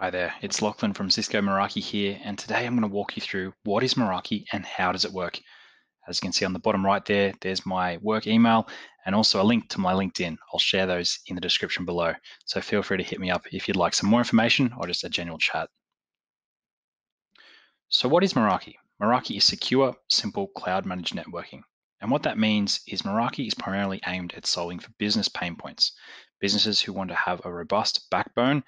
Hi there, it's Lachlan from Cisco Meraki here, and today I'm going to walk you through what is Meraki and how does it work. As you can see on the bottom right there, there's my work email and also a link to my LinkedIn. I'll share those in the description below, so feel free to hit me up if you'd like some more information or just a general chat. So what is Meraki? Meraki is secure, simple cloud managed networking. And what that means is Meraki is primarily aimed at solving for business pain points. Businesses who want to have a robust backbone,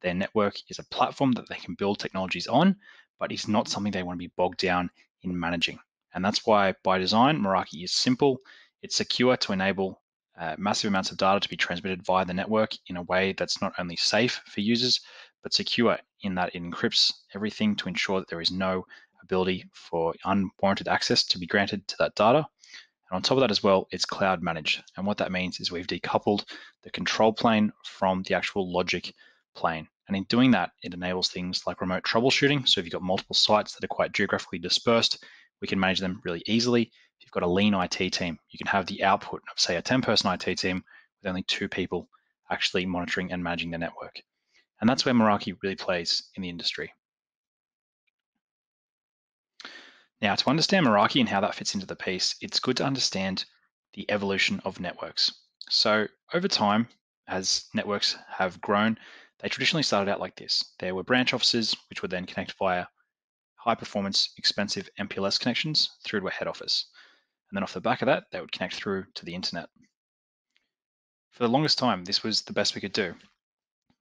their network is a platform that they can build technologies on, but it's not something they want to be bogged down in managing. And that's why by design, Meraki is simple, it's secure to enable uh, massive amounts of data to be transmitted via the network in a way that's not only safe for users, but secure in that it encrypts everything to ensure that there is no ability for unwarranted access to be granted to that data. And on top of that as well, it's cloud managed. And what that means is we've decoupled the control plane from the actual logic plane. And in doing that, it enables things like remote troubleshooting. So if you've got multiple sites that are quite geographically dispersed, we can manage them really easily. If you've got a lean IT team, you can have the output of, say, a 10 person IT team with only two people actually monitoring and managing the network. And that's where Meraki really plays in the industry. Now, to understand Meraki and how that fits into the piece, it's good to understand the evolution of networks. So over time, as networks have grown, they traditionally started out like this. There were branch offices, which would then connect via high performance, expensive MPLS connections through to a head office. And then off the back of that, they would connect through to the internet. For the longest time, this was the best we could do.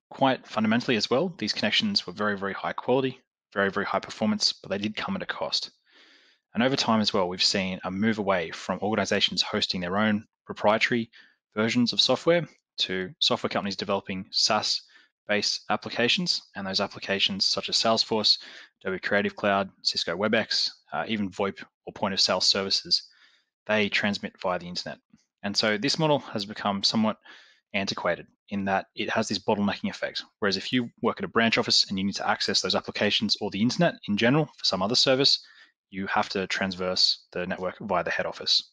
Quite fundamentally as well, these connections were very, very high quality, very, very high performance, but they did come at a cost. And over time as well, we've seen a move away from organizations hosting their own proprietary versions of software to software companies developing SaaS based applications. And those applications, such as Salesforce, Adobe Creative Cloud, Cisco WebEx, uh, even VoIP or point of sale services, they transmit via the internet. And so this model has become somewhat antiquated in that it has this bottlenecking effect. Whereas if you work at a branch office and you need to access those applications or the internet in general for some other service, you have to transverse the network via the head office.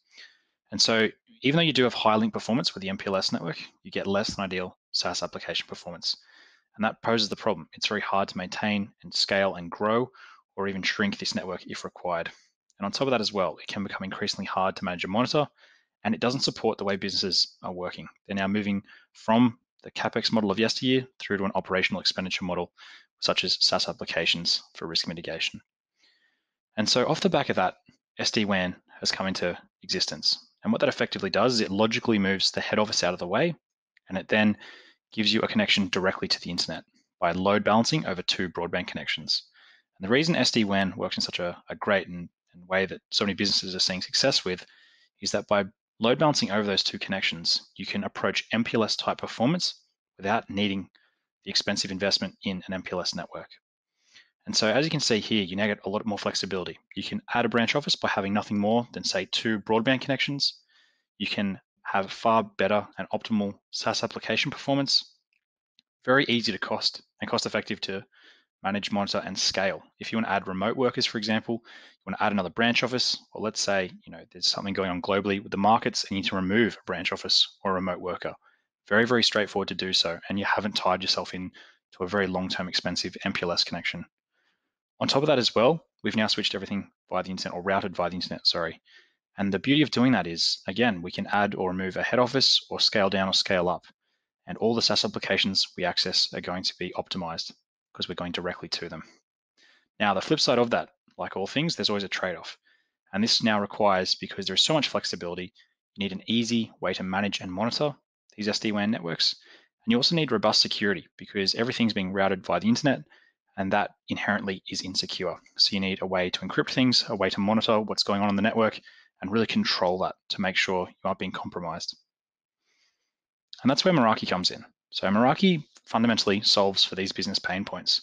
And so even though you do have high link performance with the MPLS network, you get less than ideal SaaS application performance. And that poses the problem. It's very hard to maintain and scale and grow or even shrink this network if required. And on top of that as well, it can become increasingly hard to manage and monitor, and it doesn't support the way businesses are working. They're now moving from the CapEx model of yesteryear through to an operational expenditure model, such as SaaS applications for risk mitigation. And so off the back of that, SD-WAN has come into existence. And what that effectively does is it logically moves the head office out of the way, and it then gives you a connection directly to the internet by load balancing over two broadband connections. And the reason SD-WAN works in such a, a great and, and way that so many businesses are seeing success with is that by load balancing over those two connections, you can approach MPLS type performance without needing the expensive investment in an MPLS network. And so as you can see here, you now get a lot more flexibility. You can add a branch office by having nothing more than say two broadband connections. You can have far better and optimal SaaS application performance. Very easy to cost and cost effective to manage, monitor, and scale. If you want to add remote workers, for example, you want to add another branch office, or let's say you know there's something going on globally with the markets and you need to remove a branch office or a remote worker. Very, very straightforward to do so, and you haven't tied yourself in to a very long-term expensive MPLS connection. On top of that as well, we've now switched everything via the internet or routed via the internet, sorry. And the beauty of doing that is, again, we can add or remove a head office or scale down or scale up. And all the SaaS applications we access are going to be optimized because we're going directly to them. Now, the flip side of that, like all things, there's always a trade-off. And this now requires, because there's so much flexibility, you need an easy way to manage and monitor these SD-WAN networks. And you also need robust security because everything's being routed via the internet and that inherently is insecure. So you need a way to encrypt things, a way to monitor what's going on in the network, and really control that to make sure you aren't being compromised. And that's where Meraki comes in. So Meraki fundamentally solves for these business pain points.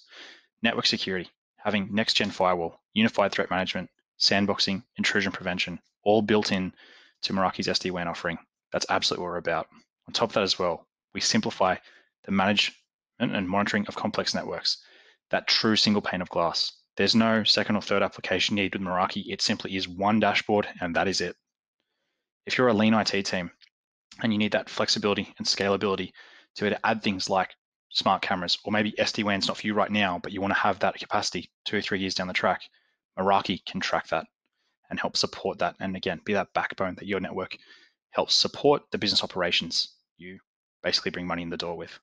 Network security, having next-gen firewall, unified threat management, sandboxing, intrusion prevention, all built in to Meraki's SD-WAN offering. That's absolutely what we're about. On top of that as well, we simplify the management and monitoring of complex networks that true single pane of glass. There's no second or third application needed with Meraki. It simply is one dashboard and that is it. If you're a lean IT team and you need that flexibility and scalability to be able to add things like smart cameras, or maybe SD-WAN's not for you right now, but you want to have that capacity two or three years down the track, Meraki can track that and help support that. And again, be that backbone that your network helps support the business operations you basically bring money in the door with.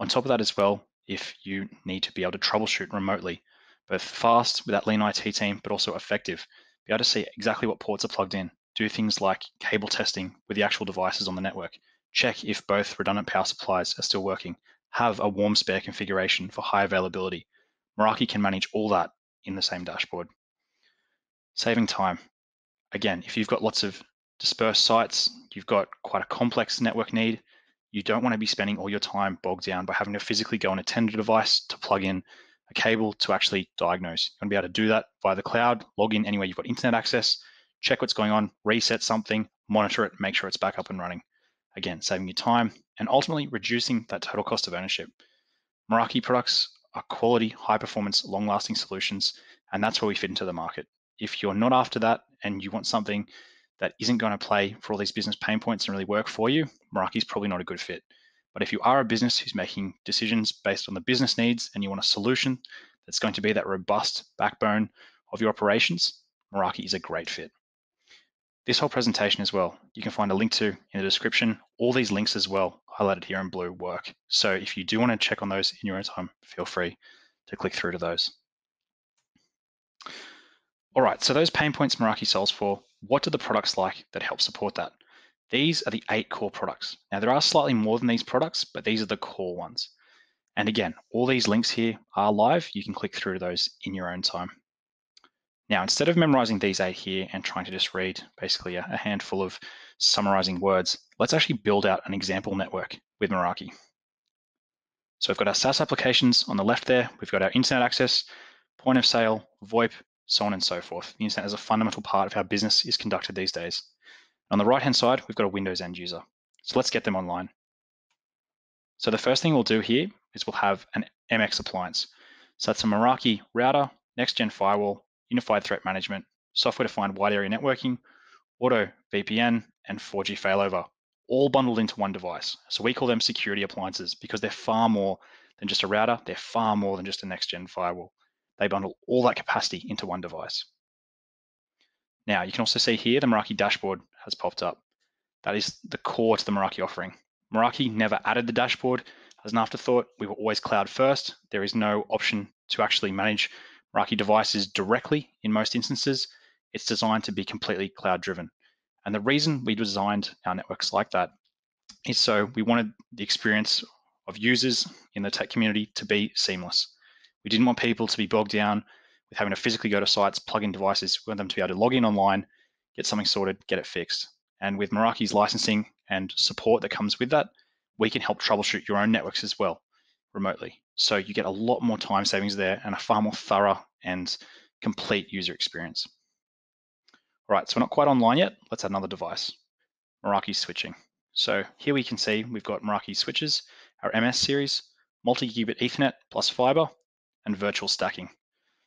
On top of that as well, if you need to be able to troubleshoot remotely, both fast with that lean IT team, but also effective, be able to see exactly what ports are plugged in, do things like cable testing with the actual devices on the network, check if both redundant power supplies are still working, have a warm spare configuration for high availability. Meraki can manage all that in the same dashboard. Saving time. Again, if you've got lots of dispersed sites, you've got quite a complex network need, you don't want to be spending all your time bogged down by having to physically go and attend a device to plug in a cable to actually diagnose. You want to be able to do that via the cloud, log in anywhere you've got internet access, check what's going on, reset something, monitor it, make sure it's back up and running. Again, saving you time and ultimately reducing that total cost of ownership. Meraki products are quality, high performance, long lasting solutions, and that's where we fit into the market. If you're not after that and you want something that isn't going to play for all these business pain points and really work for you, Meraki is probably not a good fit. But if you are a business who's making decisions based on the business needs and you want a solution that's going to be that robust backbone of your operations, Meraki is a great fit. This whole presentation as well, you can find a link to in the description. All these links as well, highlighted here in blue, work. So if you do want to check on those in your own time, feel free to click through to those. All right, so those pain points Meraki solves for, what do the products like that help support that? These are the eight core products. Now there are slightly more than these products, but these are the core ones. And again, all these links here are live. You can click through those in your own time. Now, instead of memorizing these eight here and trying to just read basically a, handful of summarizing words, let's actually build out an example network with Meraki. So we've got our SaaS applications on the left there. We've got our internet access, point of sale, VoIP, so on and so forth. The internet is a fundamental part of how business is conducted these days. On the right-hand side, we've got a Windows end user. So let's get them online. So the first thing we'll do here is we'll have an MX appliance. So that's a Meraki router, next-gen firewall, unified threat management, software-defined wide area networking, auto VPN, and 4G failover, all bundled into one device. So we call them security appliances because they're far more than just a router. They're far more than just a next-gen firewall. They bundle all that capacity into one device. Now, you can also see here the Meraki dashboard has popped up. That is the core to the Meraki offering. Meraki never added the dashboard as an afterthought. We were always cloud first. There is no option to actually manage Meraki devices directly in most instances. It's designed to be completely cloud driven. And the reason we designed our networks like that is so we wanted the experience of users in the tech community to be seamless. We didn't want people to be bogged down with having to physically go to sites, plug in devices. We want them to be able to log in online, get something sorted, get it fixed. And with Meraki's licensing and support that comes with that, we can help troubleshoot your own networks as well remotely. So you get a lot more time savings there and a far more thorough and complete user experience. All right, so we're not quite online yet. Let's add another device, Meraki switching. So here we can see we've got Meraki switches, our MS series, multi-gigabit Ethernet plus fiber, and virtual stacking.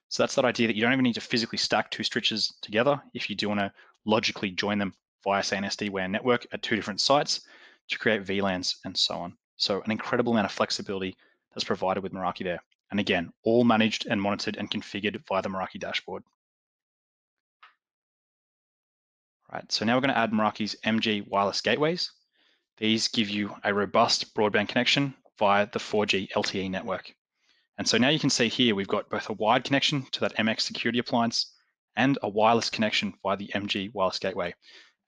So that's that idea that you don't even need to physically stack two switches together if you do want to logically join them via say an SD-WAN network at two different sites to create VLANs and so on. So an incredible amount of flexibility that's provided with Meraki there. And again, all managed and monitored and configured via the Meraki dashboard. Right, so now we're going to add Meraki's MG wireless gateways. These give you a robust broadband connection via the 4G LTE network. And so now you can see here, we've got both a wired connection to that MX security appliance and a wireless connection via the MG wireless gateway.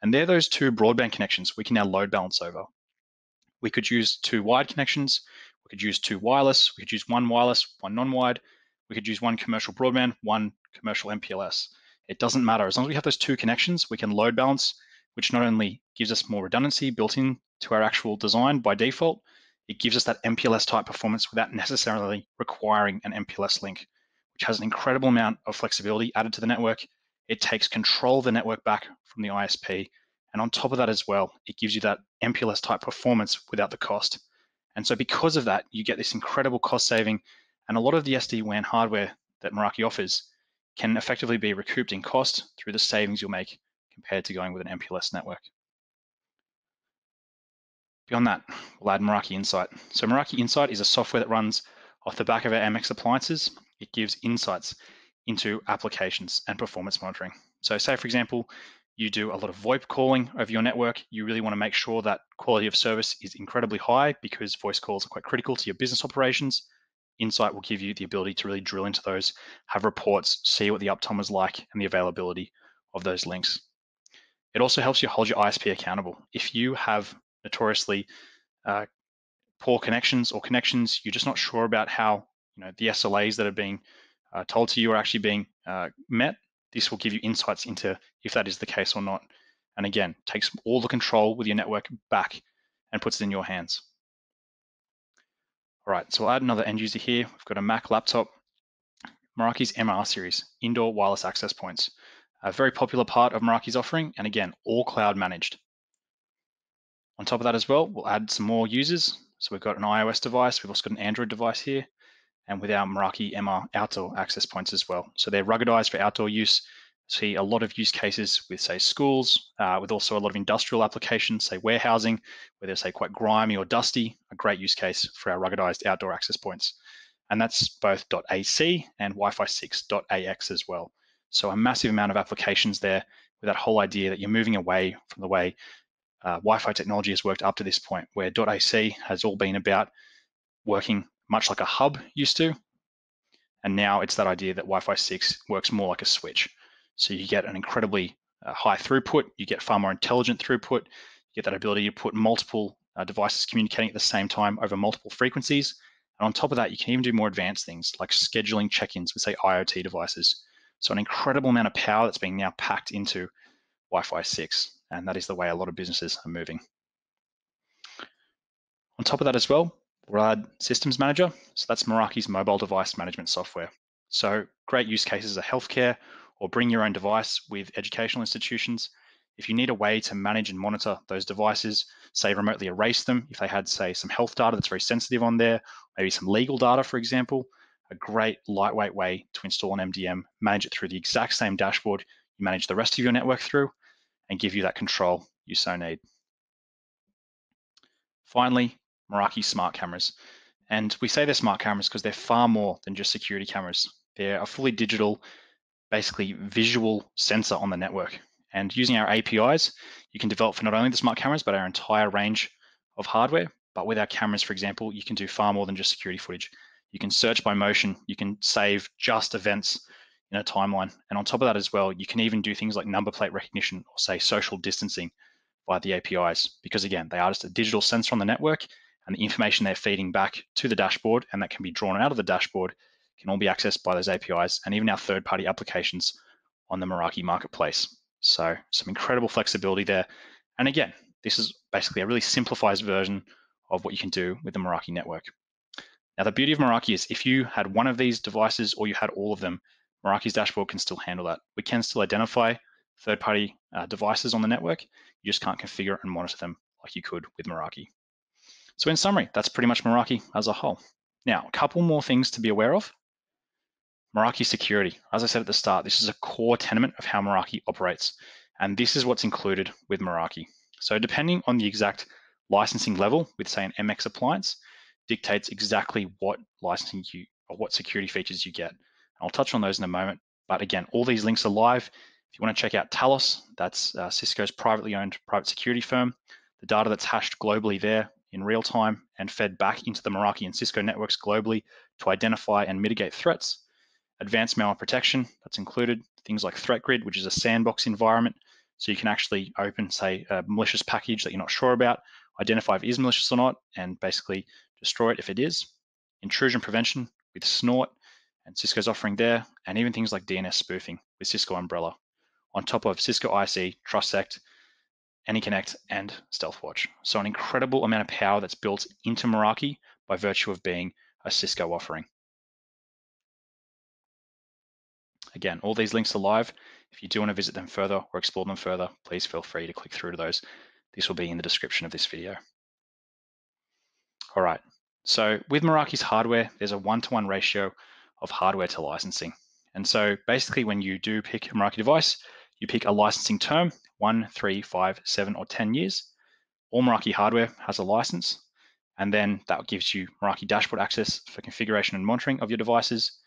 And they're those two broadband connections we can now load balance over. We could use two wired connections, we could use two wireless, we could use one wireless, one non-wired, we could use one commercial broadband, one commercial MPLS. It doesn't matter. As long as we have those two connections, we can load balance, which not only gives us more redundancy built in to our actual design by default, it gives us that MPLS type performance without necessarily requiring an MPLS link, which has an incredible amount of flexibility added to the network. It takes control of the network back from the ISP. And on top of that as well, it gives you that MPLS type performance without the cost. And so because of that, you get this incredible cost saving and a lot of the SD-WAN hardware that Meraki offers can effectively be recouped in cost through the savings you'll make compared to going with an MPLS network. Beyond that, we'll add Meraki Insight. So Meraki Insight is a software that runs off the back of our MX appliances. It gives insights into applications and performance monitoring. So say, for example, you do a lot of VoIP calling over your network. You really want to make sure that quality of service is incredibly high because voice calls are quite critical to your business operations. Insight will give you the ability to really drill into those, have reports, see what the uptime is like and the availability of those links. It also helps you hold your ISP accountable. If you have notoriously uh, poor connections or connections you're just not sure about how you know the SLAs that are being uh, told to you are actually being uh, met, this will give you insights into if that is the case or not. And again, takes all the control with your network back and puts it in your hands. All right, so we'll add another end user here. We've got a Mac laptop, Meraki's MR series, indoor wireless access points. A very popular part of Meraki's offering, and again, all cloud managed. On top of that as well, we'll add some more users. So we've got an iOS device, we've also got an Android device here, and with our Meraki MR outdoor access points as well. So they're ruggedized for outdoor use. See a lot of use cases with, say, schools, uh, with also a lot of industrial applications, say warehousing, where they're, say, quite grimy or dusty, a great use case for our ruggedized outdoor access points. And that's both .ac and Wi-Fi 6.ax as well. So a massive amount of applications there with that whole idea that you're moving away from the way uh, Wi-Fi technology has worked up to this point, where .ac has all been about working much like a hub used to, and now it's that idea that Wi-Fi 6 works more like a switch. So you get an incredibly uh, high throughput, you get far more intelligent throughput, you get that ability to put multiple uh, devices communicating at the same time over multiple frequencies. And on top of that, you can even do more advanced things like scheduling check-ins with say IoT devices. So an incredible amount of power that's being now packed into Wi-Fi 6. And that is the way a lot of businesses are moving. On top of that as well, we'll add Systems Manager. So that's Meraki's mobile device management software. So great use cases are healthcare or bring your own device with educational institutions. If you need a way to manage and monitor those devices, say remotely erase them, if they had, say, some health data that's very sensitive on there, maybe some legal data, for example, a great lightweight way to install an MDM, manage it through the exact same dashboard you manage the rest of your network through, and give you that control you so need. Finally, Meraki smart cameras. And we say they're smart cameras because they're far more than just security cameras. They're a fully digital, basically visual sensor on the network. And using our APIs, you can develop for not only the smart cameras, but our entire range of hardware. But with our cameras, for example, you can do far more than just security footage. You can search by motion, you can save just events in a timeline. And on top of that as well, you can even do things like number plate recognition or say social distancing via the APIs, because again, they are just a digital sensor on the network and the information they're feeding back to the dashboard and that can be drawn out of the dashboard can all be accessed by those APIs and even our third-party applications on the Meraki marketplace. So some incredible flexibility there. And again, this is basically a really simplified version of what you can do with the Meraki network. Now, the beauty of Meraki is if you had one of these devices or you had all of them, Meraki's dashboard can still handle that. We can still identify third-party uh, devices on the network. You just can't configure and monitor them like you could with Meraki. So in summary, that's pretty much Meraki as a whole. Now, a couple more things to be aware of. Meraki security. As I said at the start, this is a core tenement of how Meraki operates. And this is what's included with Meraki. So depending on the exact licensing level with say an MX appliance, dictates exactly what licensing you or what security features you get. I'll touch on those in a moment. But again, all these links are live. If you want to check out Talos, that's uh, Cisco's privately owned private security firm. The data that's hashed globally there in real time and fed back into the Meraki and Cisco networks globally to identify and mitigate threats. Advanced malware protection, that's included things like ThreatGrid, which is a sandbox environment. So you can actually open, say, a malicious package that you're not sure about, identify if it is malicious or not, and basically destroy it if it is. Intrusion prevention with Snort, and Cisco's offering there, and even things like DNS spoofing with Cisco Umbrella, on top of Cisco ISE, TrustSec, AnyConnect, and StealthWatch. So an incredible amount of power that's built into Meraki by virtue of being a Cisco offering. Again, all these links are live. If you do want to visit them further or explore them further, please feel free to click through to those. This will be in the description of this video. All right, so with Meraki's hardware, there's a one-to-one -one ratio of hardware to licensing. And so basically when you do pick a Meraki device, you pick a licensing term, one, three, five, seven, or 10 years. All Meraki hardware has a license, and then that gives you Meraki dashboard access for configuration and monitoring of your devices,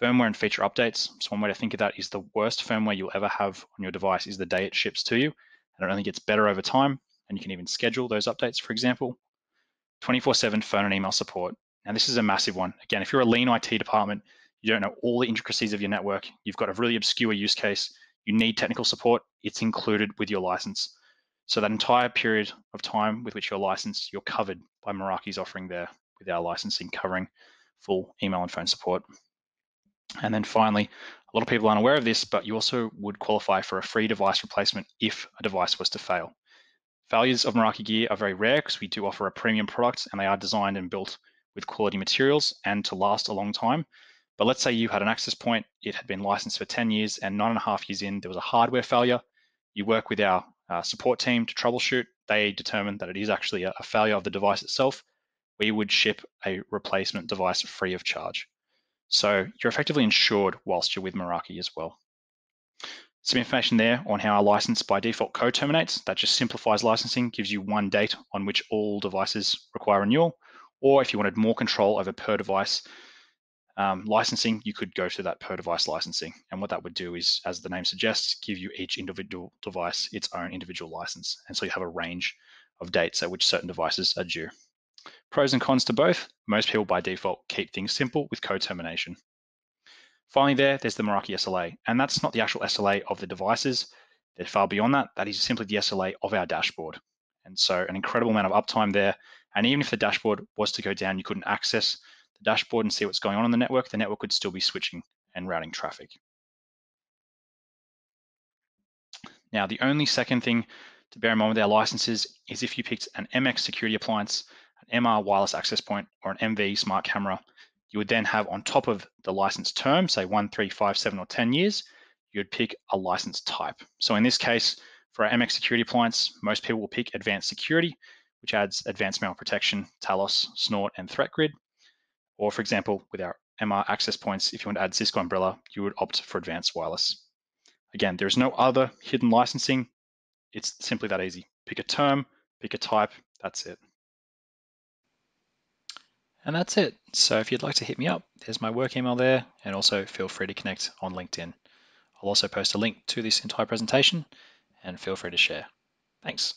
firmware and feature updates. So one way to think of that is the worst firmware you'll ever have on your device is the day it ships to you, and it only gets better over time, and you can even schedule those updates, for example. 24-7 phone and email support. Now this is a massive one. Again, if you're a lean IT department, you don't know all the intricacies of your network, you've got a really obscure use case, you need technical support, it's included with your license. So that entire period of time with which you're licensed, you're covered by Meraki's offering there with our licensing covering full email and phone support. And then finally, a lot of people aren't aware of this, but you also would qualify for a free device replacement if a device was to fail. Failures of Meraki gear are very rare because we do offer a premium product and they are designed and built with quality materials and to last a long time. But let's say you had an access point, it had been licensed for 10 years and nine and a half years in, there was a hardware failure. You work with our uh, support team to troubleshoot. They determine that it is actually a, a failure of the device itself. We would ship a replacement device free of charge. So you're effectively insured whilst you're with Meraki as well. Some information there on how our license by default co-terminates. That just simplifies licensing, gives you one date on which all devices require renewal. Or if you wanted more control over per device, um, licensing, you could go to that per device licensing. And what that would do is, as the name suggests, give you each individual device its own individual license. And so you have a range of dates at which certain devices are due. Pros and cons to both. Most people by default keep things simple with co-termination. Finally there, there's the Meraki SLA. And that's not the actual SLA of the devices. They're far beyond that. That is simply the SLA of our dashboard. And so an incredible amount of uptime there. And even if the dashboard was to go down, you couldn't access the dashboard and see what's going on in the network, the network would still be switching and routing traffic. Now, the only second thing to bear in mind with our licenses is if you picked an MX security appliance, an MR wireless access point, or an MV smart camera, you would then have on top of the license term, say one, three, five, seven, or 10 years, you'd pick a license type. So in this case, for our MX security appliance, most people will pick advanced security, which adds advanced mail protection, Talos, Snort, and ThreatGrid. Or for example, with our MR access points, if you want to add Cisco Umbrella, you would opt for advanced wireless. Again, there is no other hidden licensing. It's simply that easy. Pick a term, pick a type, that's it. And that's it. So if you'd like to hit me up, there's my work email there, and also feel free to connect on LinkedIn. I'll also post a link to this entire presentation, and feel free to share. Thanks.